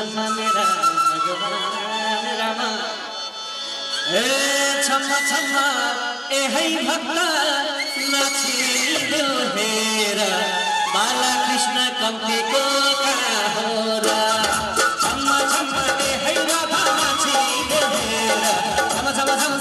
छम्मा मेरा भगवान रामा ए छम्मा छम्मा ए है भक्त नाची बाला कृष्ण कम्तीको कहाँ हो छम्मा छम्मा ए है राधा छम्मा छम्मा छम्मा छम्मा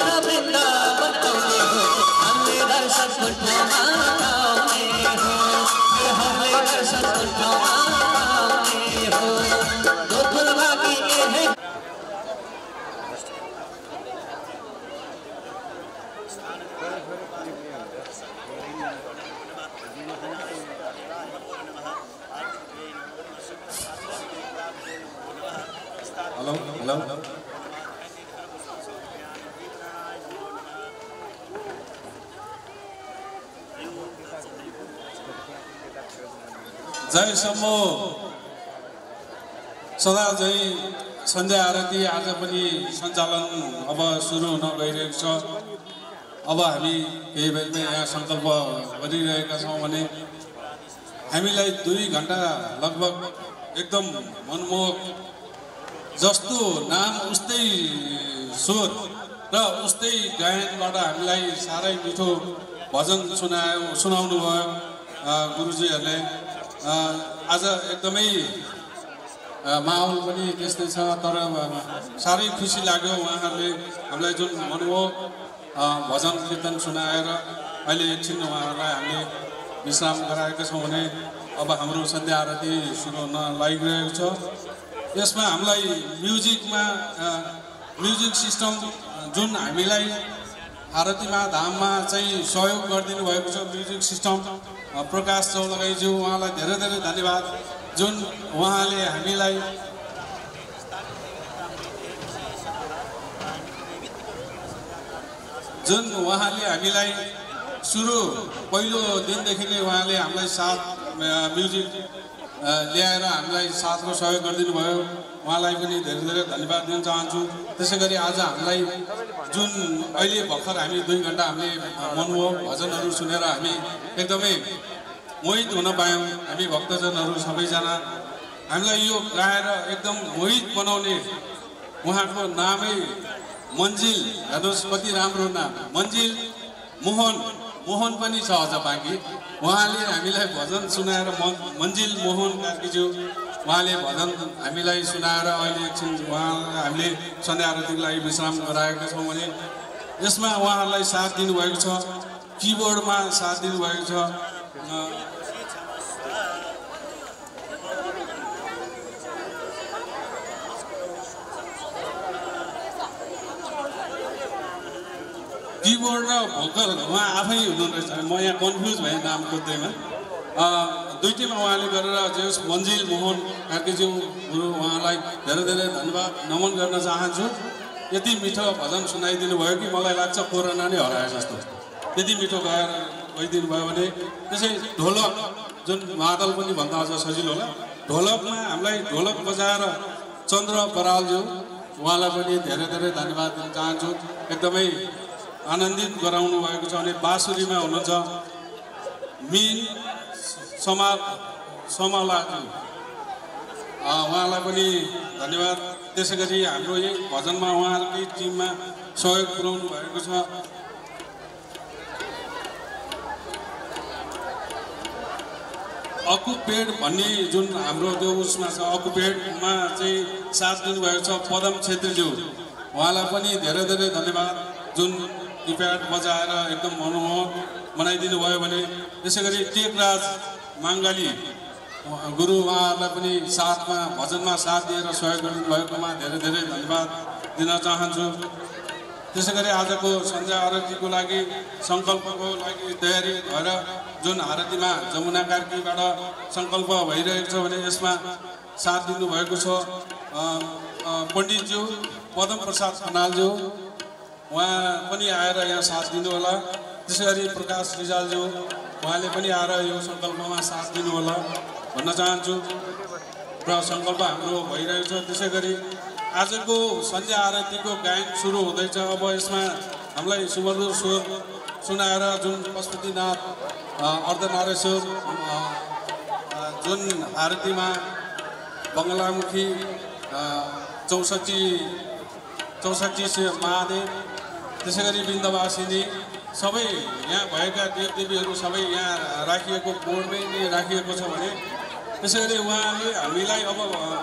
शबदा बताओ अंधेरा सपना जयसम्म सदा जय सन्ध्या आरती आज पनि सञ्चालन अब सुरु हुन गइरहेको छ। अब हामी केही बेरमै यहाँ सङ्कल्प गरिरहेका छौँ भने हामीलाई दुई घन्टा लगभग एकदम मनमोहक जस्तो नाम उस्तै स्वर र उस्तै गायनबाट हामीलाई साह्रै मिठो भजन सुनायो सुनाउनु भयो गुरुजीहरूले। आज एकदमै माहौल पनि त्यस्तै छ तर साह्रै खुसी लाग्यो उहाँहरूले हामीलाई जुन भन्नुभयो भजन कीर्तन सुनाएर अहिले एकछिन उहाँहरूलाई हामीले विश्राम गराएका छौँ भने अब हाम्रो सन्ध्या आरती सुरु हुन लागिरहेको छ। यसमा हामीलाई म्युजिकमा म्युजिक सिस्टम जुन हामीलाई आरतीमा धाममा चाहिँ सहयोग गरिदिनु भएको छ म्युजिक सिस्टम। प्रकाश चौलगाईज्यू उहाँलाई धेरै धेरै धन्यवाद। जुन उहाँले हामीलाई जुन उहाँले हामीलाई सुरु पहिलो दिनदेखि नै उहाँले हामीलाई साथ म्युजिक ल्याएर हामीलाई साथको सहयोग गरिदिनु भयो उहाँलाई पनि धेरै धेरै धन्यवाद दिन चाहन्छु। त्यसै गरी आज हामीलाई जुन अहिले भर्खर हामी दुई घन्टा हामीले मनमोहक भजनहरू सुनेर हामी एकदमै मोहित हुन पायौँ। हामी भक्तजनहरू सबैजना। हामीलाई यो गाएर एकदम मोहित बनाउने उहाँको नामै मन्जिल हेर्नुहोस् कति राम्रो नाम। मन्जिल मोहन मोहन पनि छ अझ बाँकी। उहाँले हामीलाई भजन सुनाएर मन मन्जिल मोहन कार्कीज्यू उहाँले भजन हामीलाई सुनाएर अहिले एकछिन उहाँलाई हामीले सन्ध्या आरतीको लागि विश्राम गराएका छौँ भने यसमा उहाँहरूलाई साथ दिनुभएको छ किबोर्डमा साथ दिनुभएको छ। किबोर्ड र भोकल उहाँ आफै हुनुहुँदो रहेछ म यहाँ कन्फ्युज भएँ नाम खोज्दैमा अ, दुइटैमा उहाँले गरेर जे होस् मन्जिल मोहन कार्कीज्यू गुरु उहाँलाई धेरै धेरै धन्यवाद नमन गर्न चाहन्छु। यति मिठो भजन सुनाइदिनु भयो कि मलाई लाग्छ कोरोना नै हराए जस्तो। त्यति मिठो गाएर गइदिनु भयो भने त्यसै ढोलक जुन मादल पनि भन्दा अझ सजिलो होला। ढोलकमा हामीलाई ढोलक बजाएर चन्द्र बरालज्यू उहाँलाई पनि धेरै धेरै धन्यवाद दिन चाहन्छु। एकदमै आनन्दित गराउनु भएको छ अनि बाँसुरीमा हुनुहुन्छ मिन समा समलाज्यू अ, उहाँलाई पनि धन्यवाद। त्यसै गरी हाम्रो यही भजनमा उहाँहरूकै टिममा सहयोग पुर्याउनु भएको छ। अकुपेड भन्ने जुन हाम्रो त्यो उसमा छ अकुपेडमा चाहिँ साथ दिनुभएको छ पदम छेत्रीज्यू। उहाँलाई पनि धेरै धेरै धन्यवाद। जुन किप्याड बजाएर एकदम मनोहर बनाइदिनु भयो भने। त्यसै गरी टेकराज माङ्गाली गुरु उहाँहरूलाई पनि साथमा भजनमा साथ दिएर सहयोग गरिदिनु भएकोमा धेरै धेरै धन्यवाद दिन चाहन्छु। त्यसै गरी आजको सन्ध्या आरतीको लागि सङ्कल्पको लागि तयारी भएर जुन आरतीमा जमुना कार्कीबाट सङ्कल्प भइरहेको छ भने यसमा साथ दिनुभएको छ पण्डितज्यू पदम प्रसाद खनालज्यू। उहाँ पनि आएर यहाँ साथ दिनुहोला। त्यसै गरी प्रकाश रिजालज्यू उहाँले पनि आएर यो सङ्कल्पमा साथ दिनुहोला भन्न चाहन्छु। र सङ्कल्प हाम्रो भइरहेको छ। त्यसै गरी आजको सन्ध्या आरतीको गायन सुरु हुँदैछ। अब यसमा हामीलाई सुमधुर स्वर सुनाएर जुन पशुपतिनाथ अर्धनारेश्वर जुन आरतीमा बङ्गलामुखी चौसठी चौसठी महादेव त्यसै गरी वृन्दवासिनी सबै यहाँ भएका देवदेवीहरू सबै यहाँ राखिएको बोर्डमै नै राखिएको छ भने त्यसै गरी उहाँले हामीलाई अब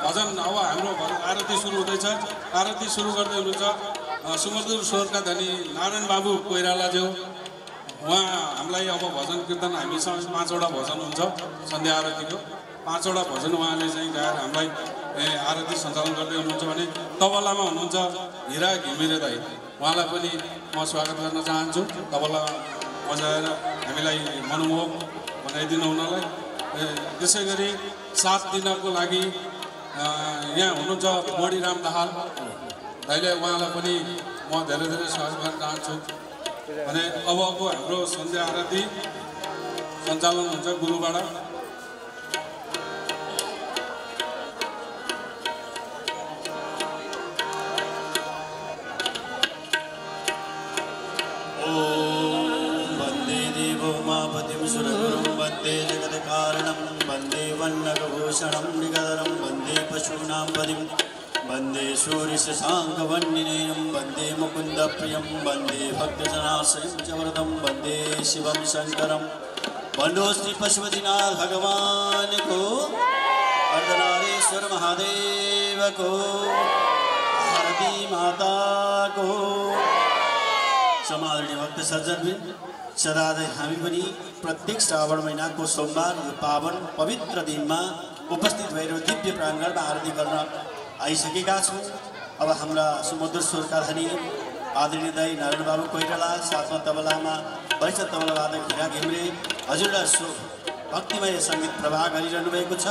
भजन अब हाम्रो आरती सुरु हुँदैछ। आरती सुरु गर्दै हुनुहुन्छ। सुमधुर स्वरका धनी नारायण बाबु कोइरालाज्यू। उहाँ हामीलाई अब भजन कीर्तन हामीसँग पाँचवटा भजन हुन्छ सन्ध्या आरतीको। पाँचवटा भजन उहाँले चाहिँ गाएर हामीलाई आरती सञ्चालन गर्दै हुनुहुन्छ भने तबलामा हुनुहुन्छ हिरा घिमिरे दाई। उहाँलाई पनि म स्वागत गर्न चाहन्छु। तबला बजाएर हामीलाई मनमोहक बनाइदिनु हुनलाई। त्यसै गरी सात दिनको लागि यहाँ हुनुहुन्छ मणिराम दाहाल। दाइले उहाँलाई पनि म धेरै धेरै स्वागत गर्न चाहन्छु। भने अबको हाम्रो सन्ध्या आरती सञ्चालन हुन्छ गुरुबाट। वन्नगभूषणं निगदरं वंदे पशूनां पदिं वंदे सूर्यशशाङ्कवन्निनयनं वंदे मुकुन्दप्रियं, वंदे भक्तजनाश्रयं च वरदं वंदे शिवं शङ्करं। पशुपतिनाथ भगवान को। अर्धनारेश्वर महादेव को। भारती माता को। समादरणीय भक्त सज्जनबिन सदा हामी प्रत्येक श्रावण महिनाको सोमबार यो पावन पवित्र दिनमा उपस्थित भएर दिव्य प्राङ्गणमा आरती गर्न आइसकेका छौँ। अब हाम्रा सुमधुर स्वरका धनी आदरणीय दाई नारायण बाबु कोइराला साथमा तबलामा वरिष्ठ तबला वादक हिरा घिम्रे हजुरलाई सो भक्तिमय सङ्गीत प्रवाह गरिरहनु भएको छ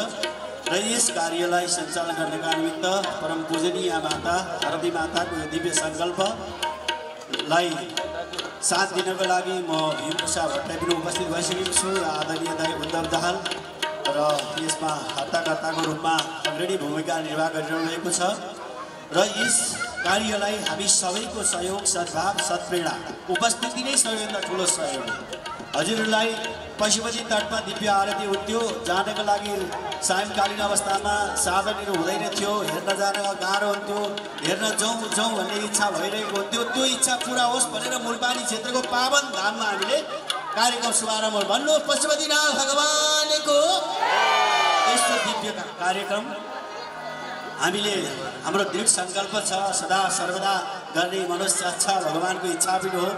र यस कार्यलाई सञ्चालन गर्नका निमित्त परम पूजनीय माता हरदी माताको यो दिव्य सङ्कल्पलाई साथ दिनको लागि म भीमप्रसाद भट्टराई पनि उपस्थित भइसकेको छु। र आदरणीय दाई उद्धव दाहाल र यसमा हर्ताकर्ताको रूपमा अग्रणी भूमिका निर्वाह गरिरहनु भएको छ। र यस कार्यलाई हामी सबैको सहयोग सद्भाव सत्प्रेरणा उपस्थिति नै सबैभन्दा ठुलो सहयोग हो। हजुरहरूलाई पशुपति तटमा दिव्य आरती हुन्थ्यो। जानको लागि सायङ्कालीन अवस्थामा साधनहरू हुँदैन थियो। हेर्न जान गाह्रो हुन्थ्यो। हेर्न जाउँ जाउँ भन्ने इच्छा भइरहेको हुन्थ्यो। त्यो इच्छा पुरा होस् भनेर मुलपानी क्षेत्रको पावन धाममा हामीले कार्यक्रम शुभारम्भ भन्नु पशुपतिनाथ भगवानको। यस्तो दिव्य कार्यक्रम। हामीले हाम्रो दृढ सङ्कल्प छ सदा सर्वदा गर्ने मनुष्य छ भगवान्को इच्छा पनि हो।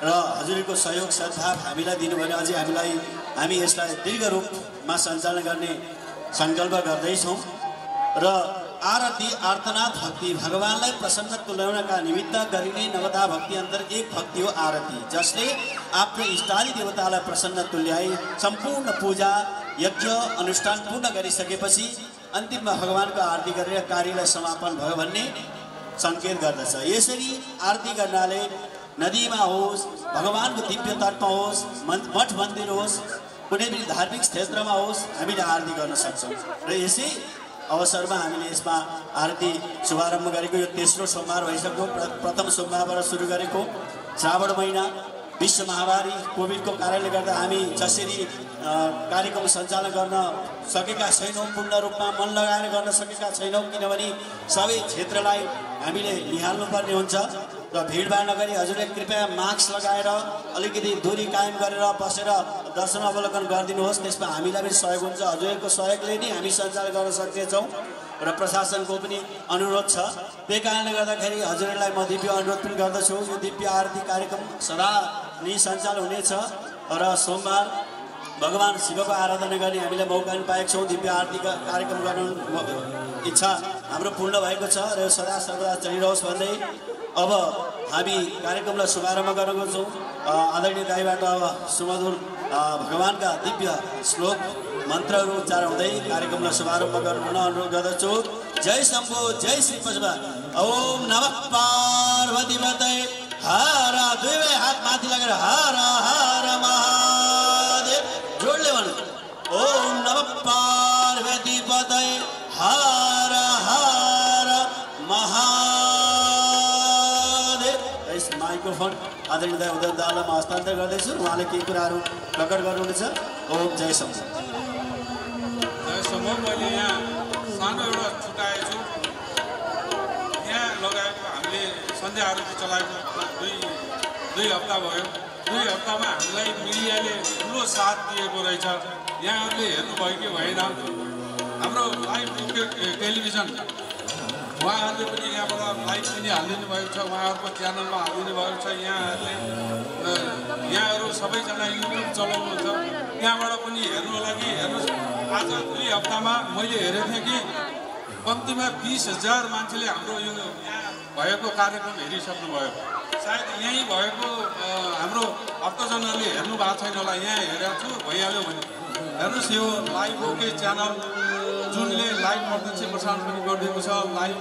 र हजुरको सहयोग सद्भाव हामीलाई दिनुभयो। अझै हामीलाई हामी यसलाई दीर्घ रूपमा सञ्चालन गर्ने सङ्कल्प गर्दैछौँ। र आरती आर्तनाथ भक्ति भगवान्लाई प्रसन्न तुल्याउनका निमित्त गरिने नवदा भक्ति अन्तर एक भक्ति हो आरती जसले आफ्नो इष्टादि देवतालाई प्रसन्न तुल्याई सम्पूर्ण पूजा यज्ञ अनुष्ठान पूर्ण गरिसकेपछि अन्तिममा भगवान्को आरती गरेर कार्यलाई समापन भयो भन्ने सङ्केत गर्दछ। यसरी आरती गर्नाले नदीमा होस् भगवान्को दिव्य तटमा होस् मठ मन्दिर होस् कुनै पनि धार्मिक क्षेत्रमा होस् हामीले आरती गर्न सक्छौँ। र यसै अवसरमा हामीले यसमा आरती शुभारम्भ गरेको यो तेस्रो सोमबार भइसक्यो। प्र- प्रथम सोमबारबाट सुरु गरेको श्रावण महिना। विश्व महामारी कोभिडको कारणले गर्दा हामी जसरी कार्यक्रम सञ्चालन गर्न सकेका छैनौँ पूर्ण रूपमा मन लगाएर गर्न सकेका छैनौँ किनभने सबै क्षेत्रलाई हामीले निहाल्नुपर्ने हुन्छ र भिडभाड नगरी हजुरले कृपया मास्क लगाएर अलिकति दूरी कायम गरेर बसेर दर्शन अवलोकन गरिदिनुहोस् त्यसमा हामीलाई पनि सहयोग हुन्छ। हजुरहरूको सहयोगले नै हामी सञ्चालन गर्न सक्नेछौँ र प्रशासनको पनि अनुरोध छ। त्यही कारणले गर्दाखेरि हजुरहरूलाई म दिव्य अनुरोध पनि गर्दछु। यो दिव्य आरती कार्यक्रम सदा नै सञ्चालन हुनेछ। र सोमबार भगवान् शिवको आराधना गर्ने हामीले मौका पनि पाएका छौँ। दिव्य आरती कार्यक्रम गर्नु इच्छा हाम्रो पूर्ण भएको छ र यो सदा सर्वदा चलिरहोस् भन्दै अब हामी कार्यक्रमलाई शुभारम्भ गरेको छौँ। अ, आदरणीय दाईबाट अब सुमधुर भगवान्का दिव्य श्लोक मन्त्रहरू उच्चारण हुँदै कार्यक्रमलाई शुभारम्भ गर्नु हुन अनुरोध गर्दछु। जय शम्भो जय श्री पशुपा ओम नमः पार्वती हर दुवै हात माथि लगेर हर हर महादेव जोडले भन्नु ओम नमः पार्वती पतय हर हर महादेव यस माइक्रोफोन आदरणीय उदय दालाई म हस्तान्तरण गर्दैछु उहाँले केही कुराहरू प्रकट गर्नुहुनेछ ओम जय शम्भो आरती चलाएको दुई दुई हप्ता भयो दुई हप्तामा हामीलाई मिडियाले ठुलो साथ दिएको रहेछ यहाँहरूले हेर्नुभयो कि भएन हाम्रो लाइभ टेलिभिजन उहाँहरूले पनि यहाँबाट लाइभ पनि हालिदिनु भएको छ उहाँहरूको च्यानलमा हालिदिनु भएको छ यहाँहरूले यहाँहरू सबैजना युट्युब चलाउनुहुन्छ त्यहाँबाट पनि हेर्नुको लागि हेर्नुहोस् आज दुई हप्तामा मैले हेरेको थिएँ कि कम्तीमा बिस हजार मान्छेले हाम्रो यो भएको कार्यक्रम हेरिसक्नुभयो। सायद यहीँ भएको हाम्रो भक्तजनहरूले हेर्नु भएको छैन होला यहाँ हेरेको छु भइहाल्यो भने। हेर्नुहोस् यो लाइभ ओके च्यानल? जुनले लाइभ प्रत्यक्ष प्रसारण पनि गरिदिएको छ लाइभ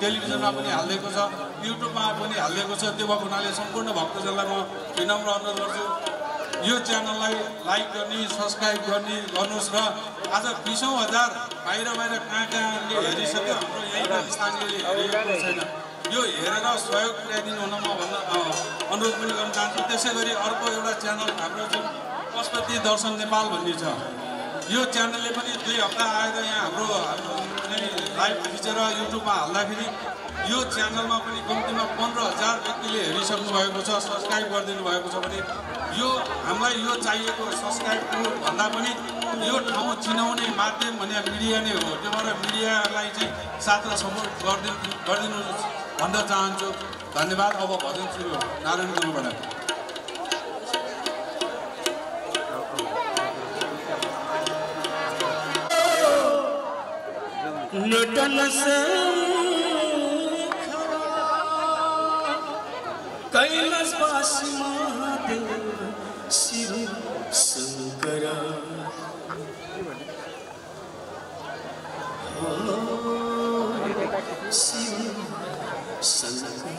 टेलिभिजनमा पनि हालिदिएको छ युट्युबमा पनि हालिदिएको छ त्यो भएको हुनाले सम्पूर्ण भक्तजनलाई म विनम्र अनुरोध गर्छु। यो च्यानललाई लाइक गर्ने सब्सक्राइब गर्ने गर्नुहोस् र आज बिसौँ हजार बाहिर बाहिर कहाँ कहाँले हेरिसक्यो हाम्रो यहीँको स्थानीयले हेरेको छैन। यो हेरेर सहयोग पुर्याइदिनु हुन म भन्न अनुरोध पनि गर्न चाहन्छु। त्यसै गरी अर्को एउटा च्यानल हाम्रो जुन पशुपति दर्शन नेपाल भन्ने छ यो च्यानलले पनि दुई हप्ता आएर यहाँ हाम्रो लाइभ खिचेर युट्युबमा हाल्दाखेरि यो च्यानलमा पनि कम्तीमा पन्ध्र हजार व्यक्तिले हेरिसक्नु भएको छ सब्सक्राइब गरिदिनु भएको छ भने यो हामीलाई यो चाहिएको सब्सक्राइबको भन्दा पनि यो ठाउँ चिनाउने माध्यम भने मिडिया नै हो। त्यो भएर मिडियालाई चाहिँ साथ र सपोर्ट गरिदिनु गरिदिनु भन्न चाहन्छु। धन्यवाद। अब भजन सुरु नारायण गुरुबाट नटलस से कैलासवासी महादेव शिव शंकर। शिव शंकर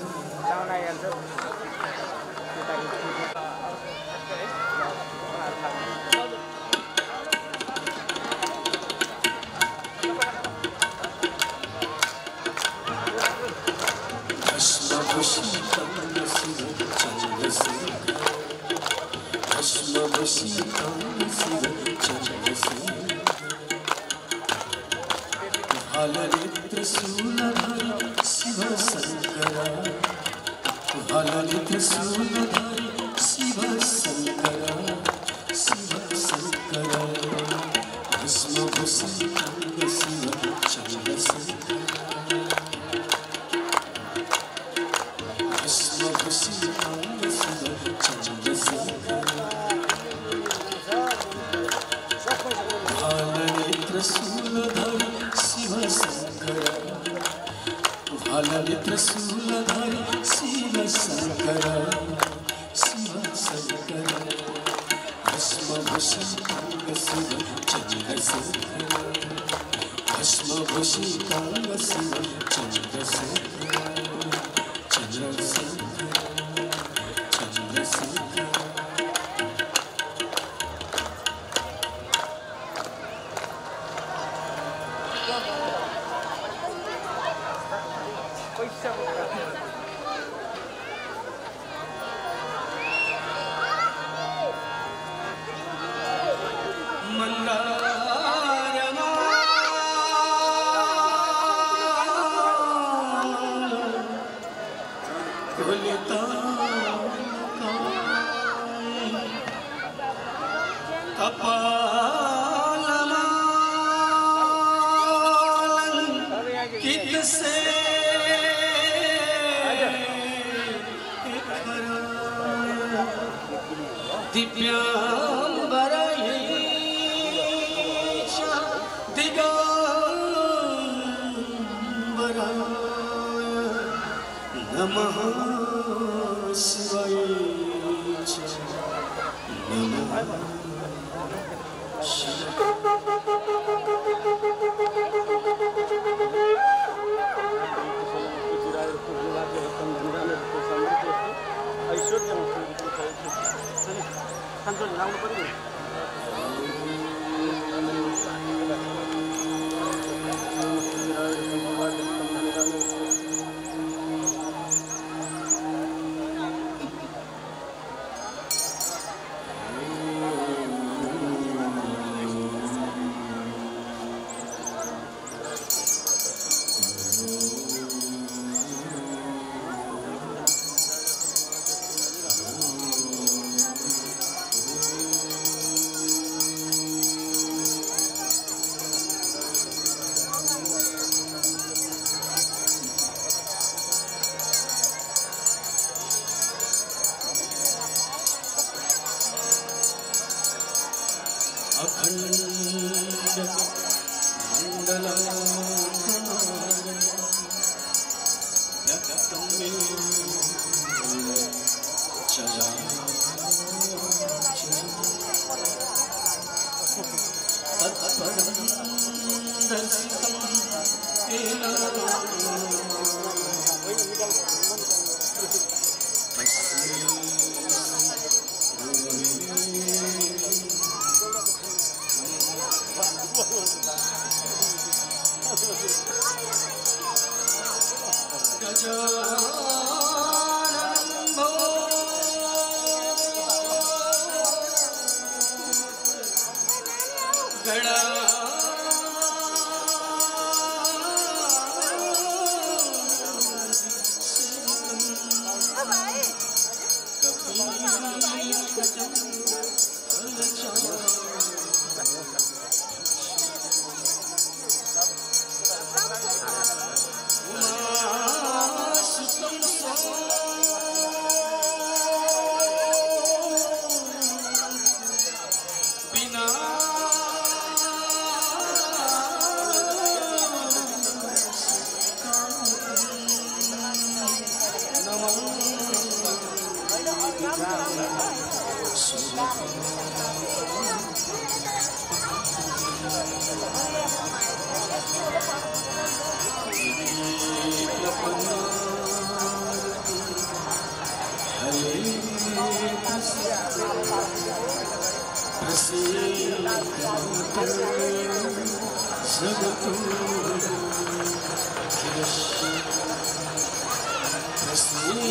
प्रसीद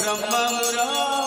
ब्रह्म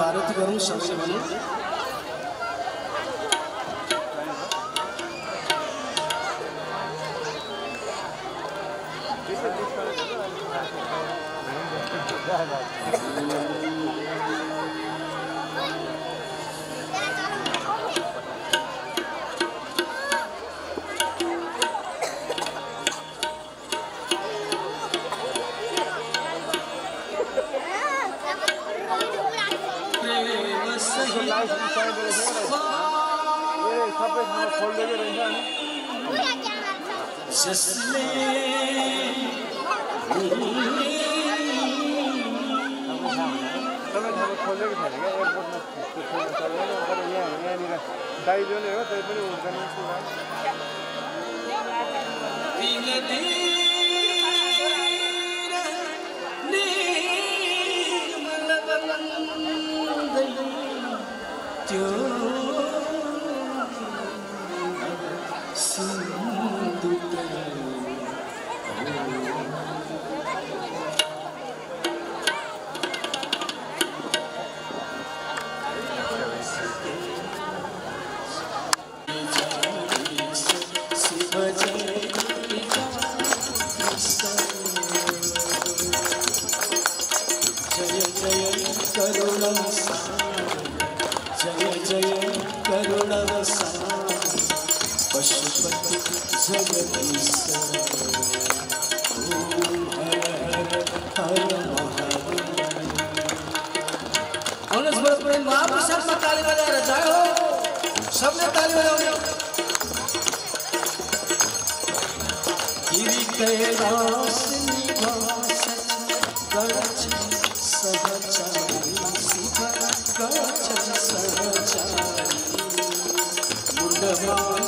भगवान्को आरती गरौँ सबैले भनौँ प्रेम Bye.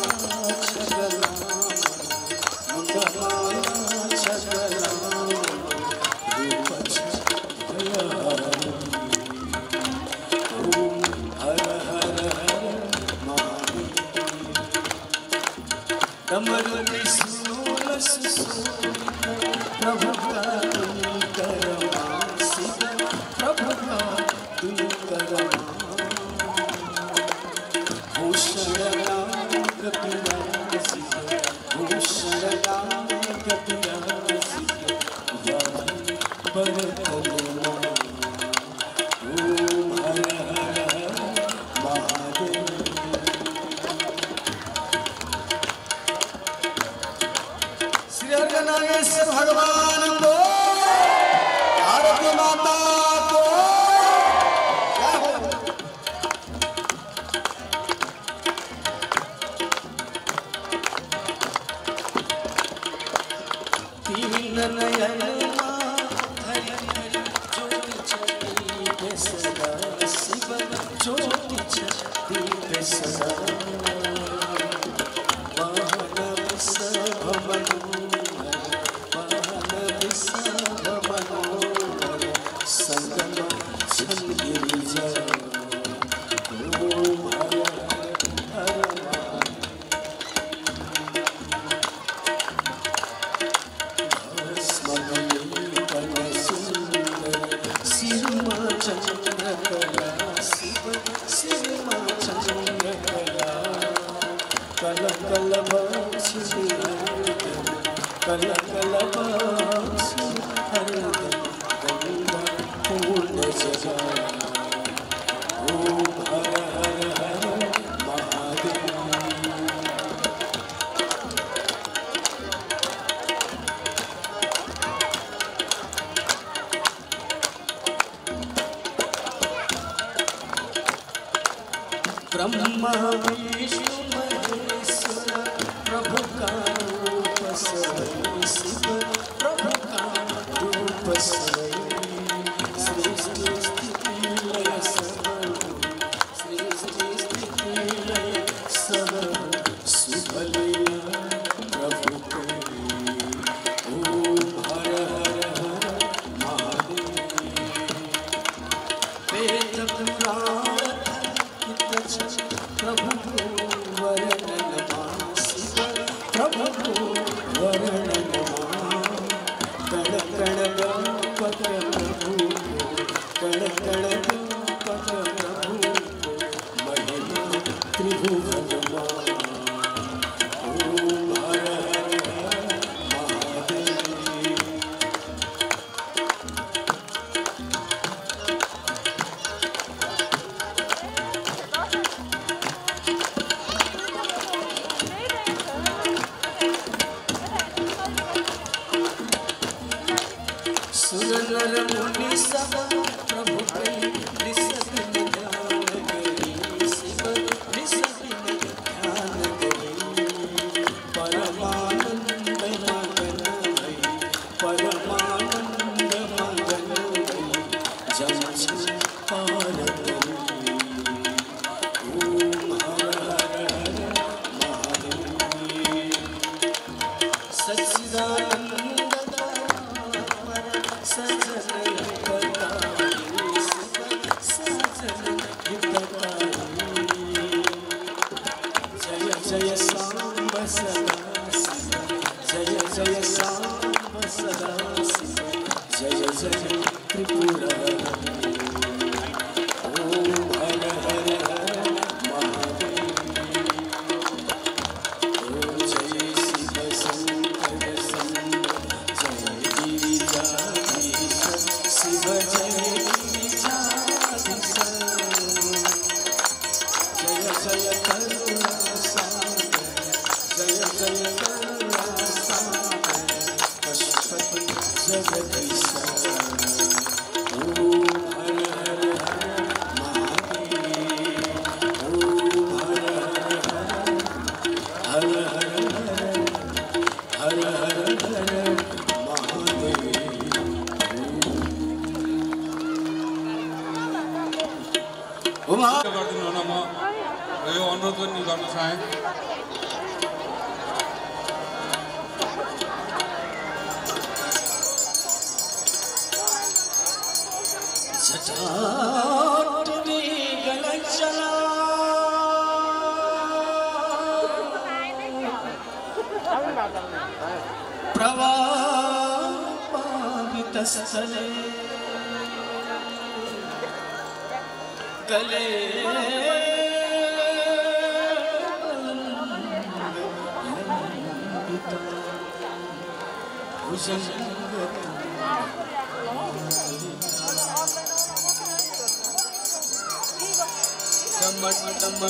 तम तम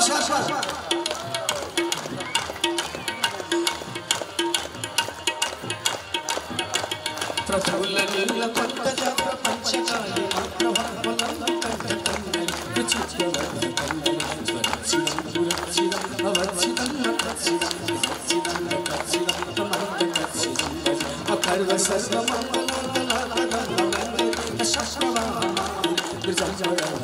সরকার ప్రతుల నీళ్ళ కొత్తగా ప్రపంచకాలి అక్కడ సర్వ మమ నమ నమ నమ నమ నమ నమ నమ నమ నమ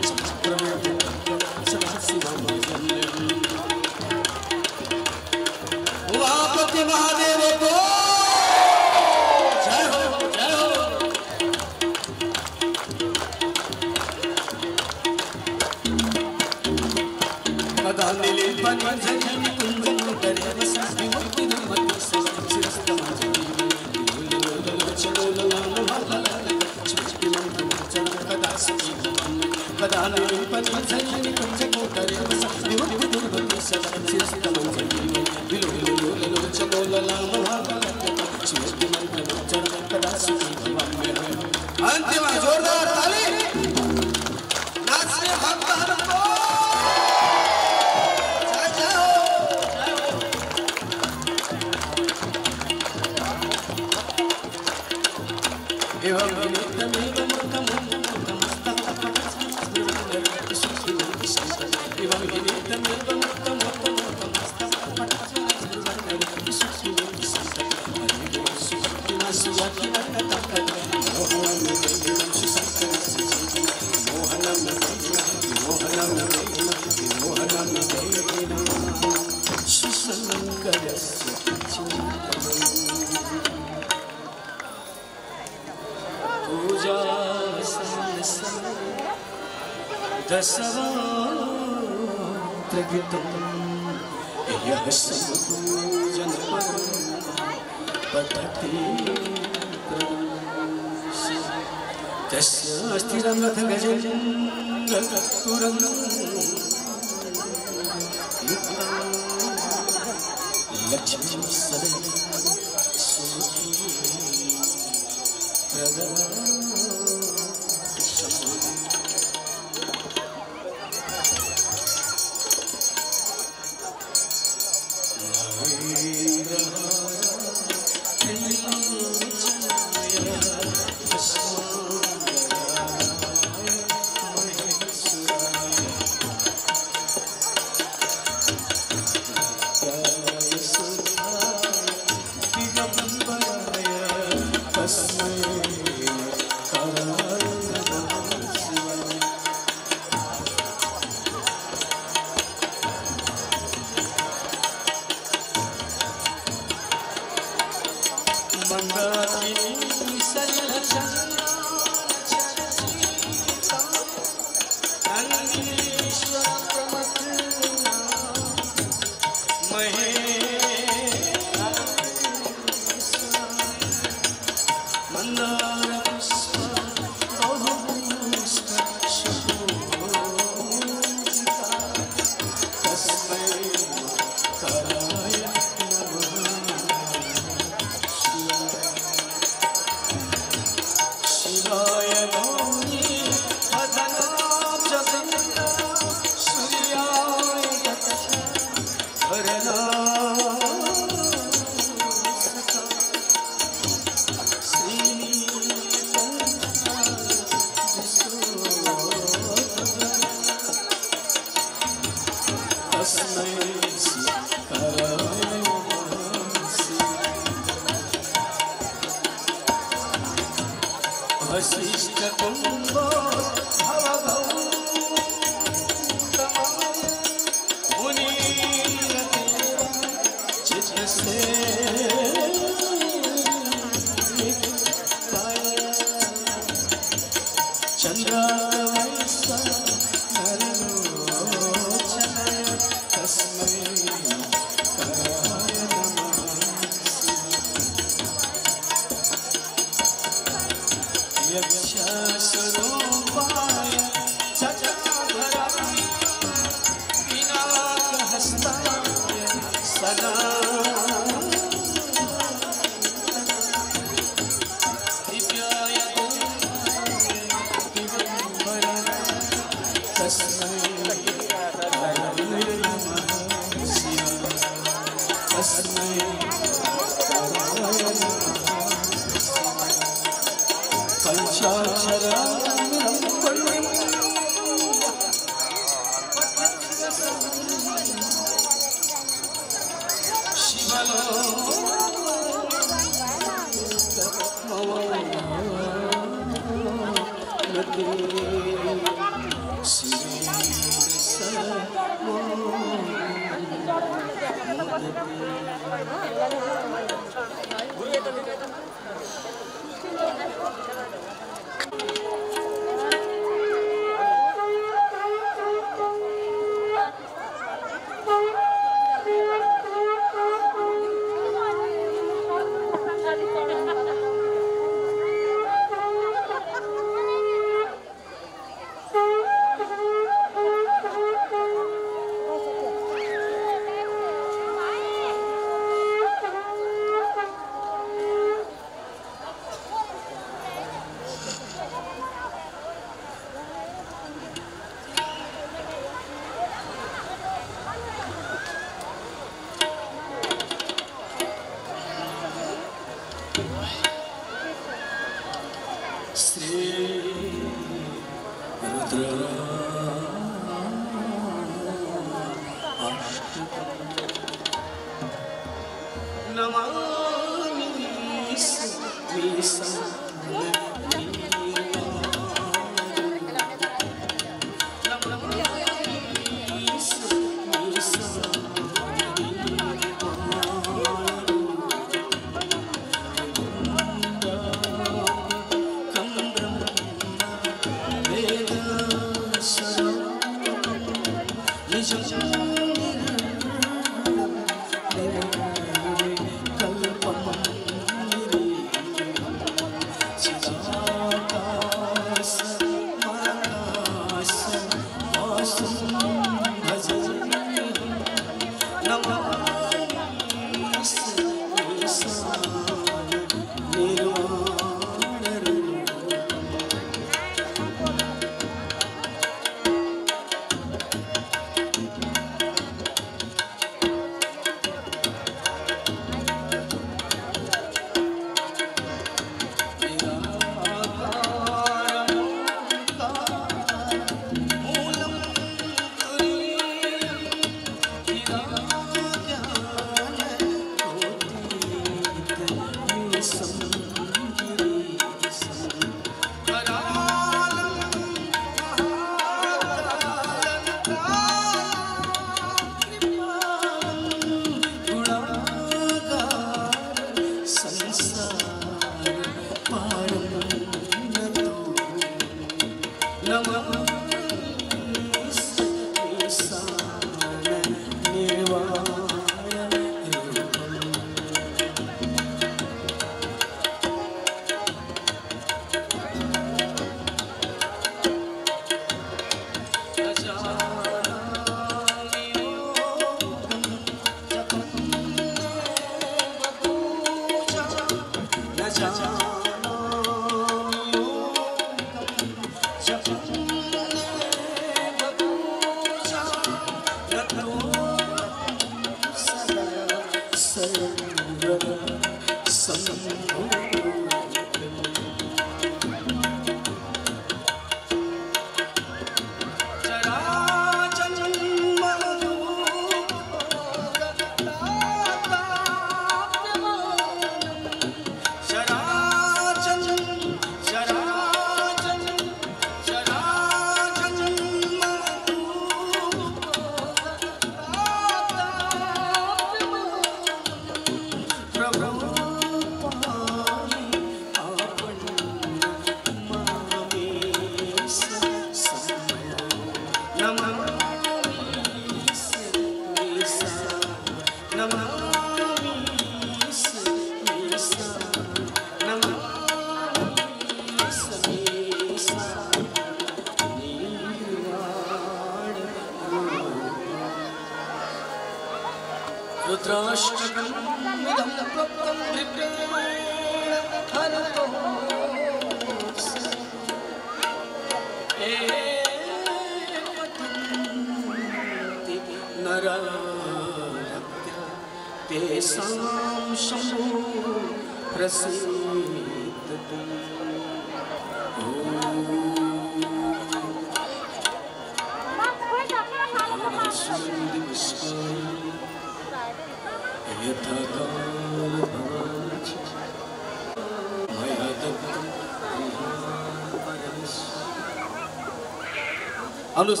अनुस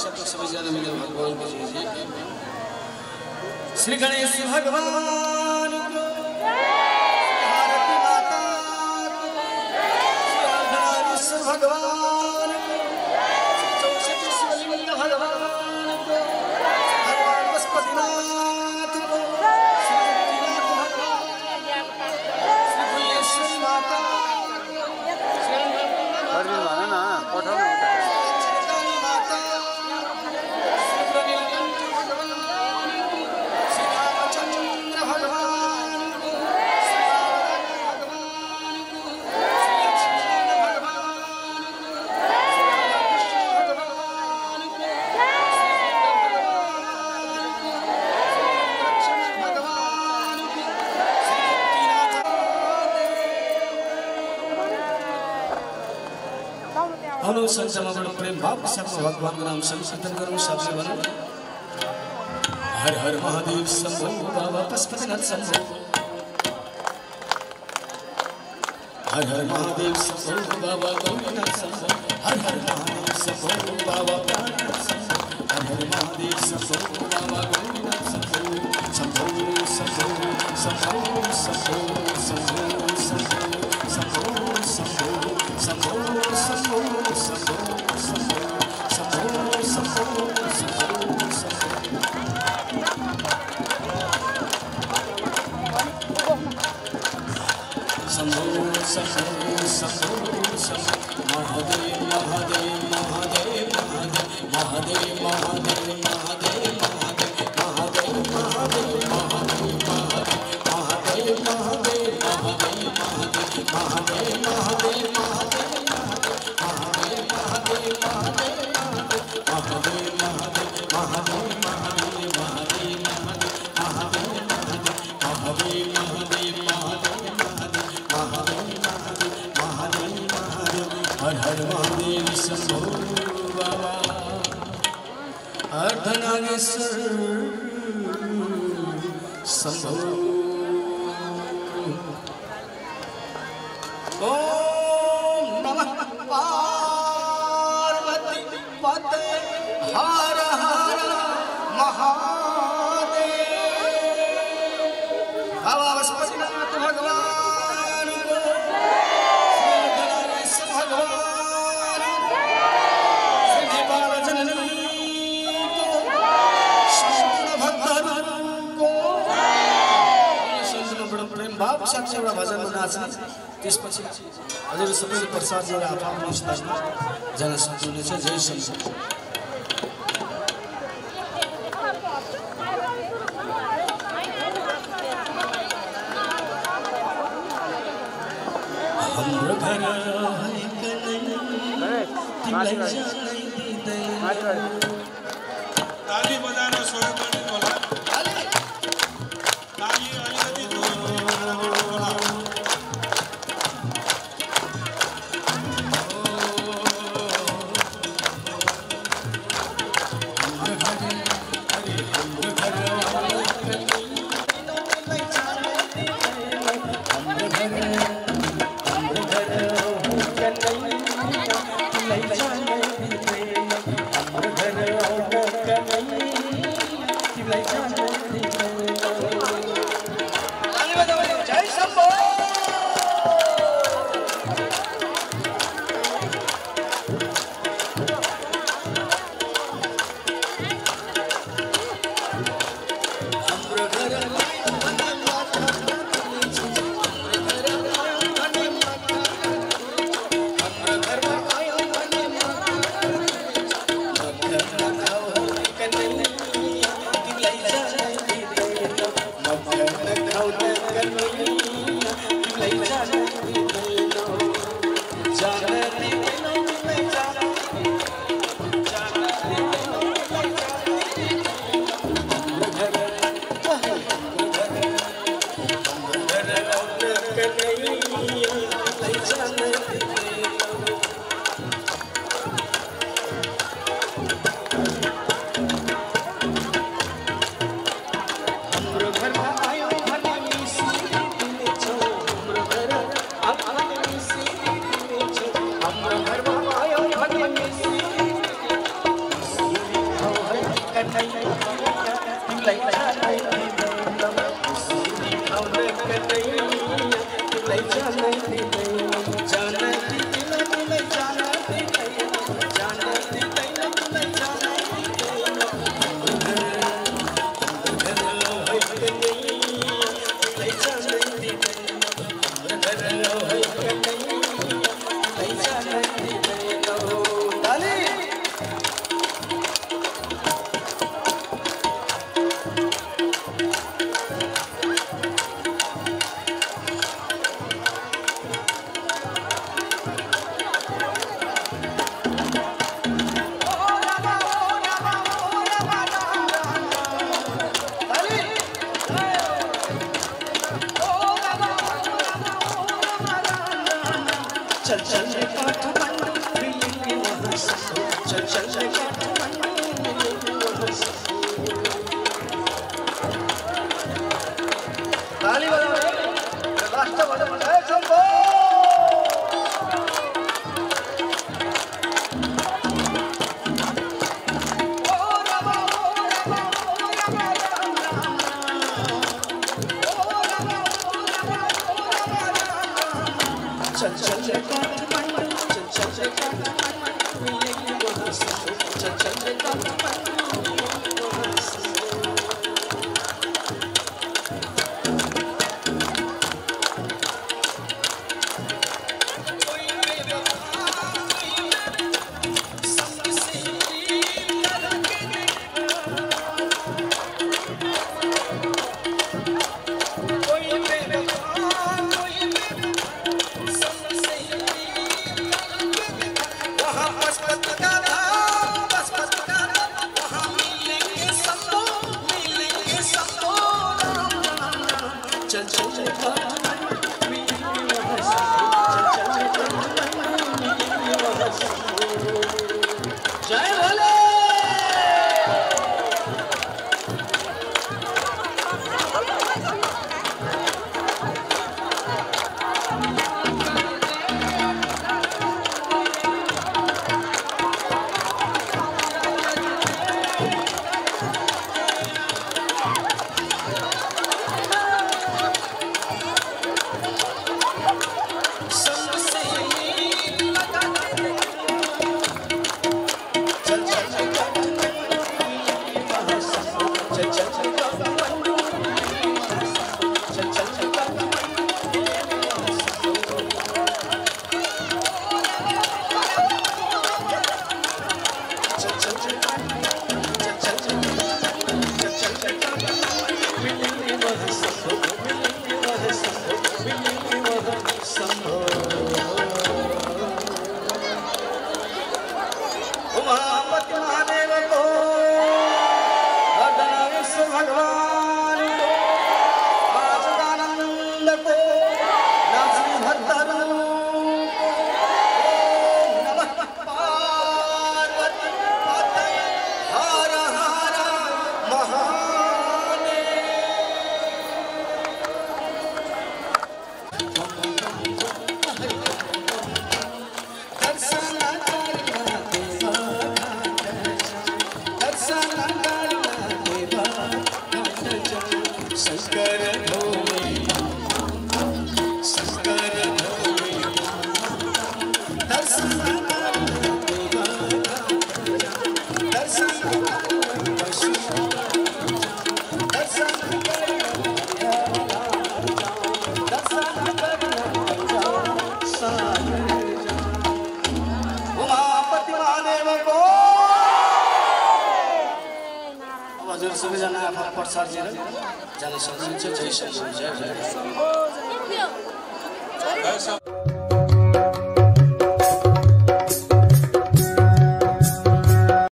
सबसे ज़्यादा मेरे भगवान श्री गणेश भगवान। संतमा बड़ो प्रेम भाव के भगवान का नाम संकीर्तन करो सबसे बनो हर हर महादेव शंभो, बाबा पशुपतिनाथ शंभो। हर हर महादेव शंभो, बाबा गौरीनाथ शंभो। हर हर महादेव शंभो, बाबा प्राणनाथ शंभो। हर हर महादेव शंभो, बाबा गौरीनाथ शंभो। शंभो शंभो शंभो शंभो शंभो। सजिलो आफ्नो पुस्तामा छ जय